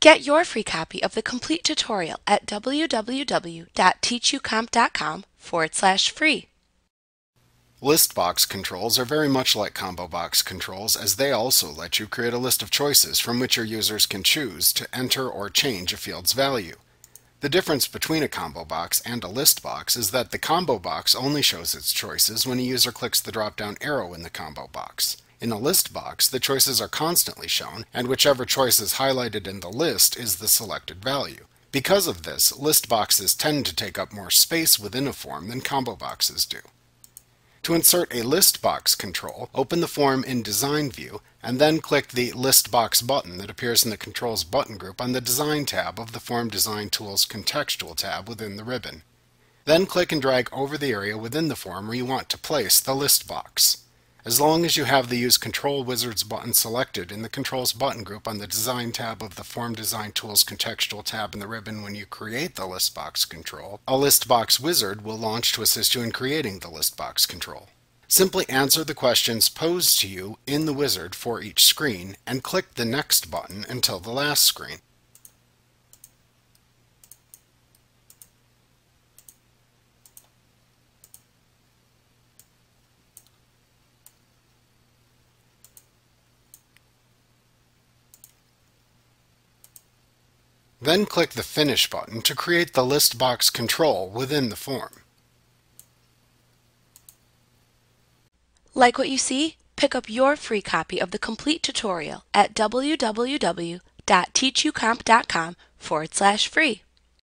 Get your free copy of the complete tutorial at www.teachucomp.com forward slash free. List box controls are very much like combo box controls as they also let you create a list of choices from which your users can choose to enter or change a field's value. The difference between a combo box and a list box is that the combo box only shows its choices when a user clicks the drop-down arrow in the combo box. In a list box, the choices are constantly shown, and whichever choice is highlighted in the list is the selected value. Because of this, list boxes tend to take up more space within a form than combo boxes do. To insert a list box control, open the form in Design View and then click the List Box button that appears in the Controls button group on the Design tab of the Form Design Tools Contextual tab within the ribbon. Then click and drag over the area within the form where you want to place the list box. As long as you have the Use Control Wizards button selected in the Controls button group on the Design tab of the Form Design Tools Contextual tab in the ribbon when you create the Listbox control, a Listbox wizard will launch to assist you in creating the Listbox control. Simply answer the questions posed to you in the wizard for each screen and click the Next button until the last screen. Then click the Finish button to create the list box control within the form. Like what you see? Pick up your free copy of the complete tutorial at www.teachucomp.com forward slash free.